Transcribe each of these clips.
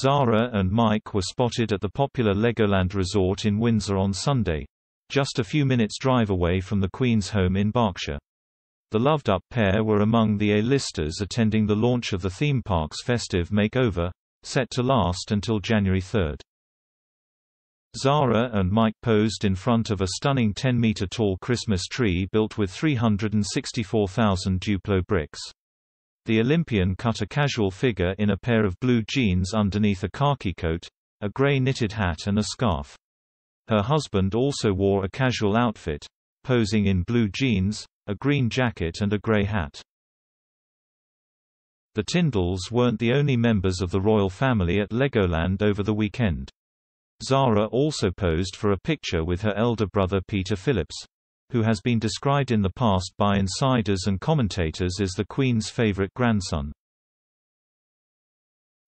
Zara and Mike were spotted at the popular Legoland Resort in Windsor on Sunday, just a few minutes drive away from the Queen's home in Berkshire. The loved-up pair were among the A-listers attending the launch of the theme park's festive makeover, set to last until January 3. Zara and Mike posed in front of a stunning 10-meter tall Christmas tree built with 364,000 Duplo bricks. The Olympian cut a casual figure in a pair of blue jeans underneath a khaki coat, a gray knitted hat and a scarf. Her husband also wore a casual outfit, posing in blue jeans, a green jacket and a grey hat. The Tindalls weren't the only members of the royal family at Legoland over the weekend. Zara also posed for a picture with her elder brother Peter Phillips, who has been described in the past by insiders and commentators as the Queen's favorite grandson.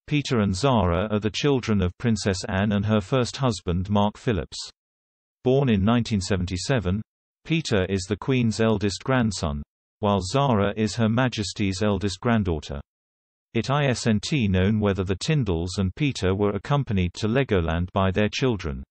Peter and Zara are the children of Princess Anne and her first husband Mark Phillips. Born in 1977, Peter is the Queen's eldest grandson, while Zara is Her Majesty's eldest granddaughter. It isn't known whether the Tindalls and Peter were accompanied to Legoland by their children.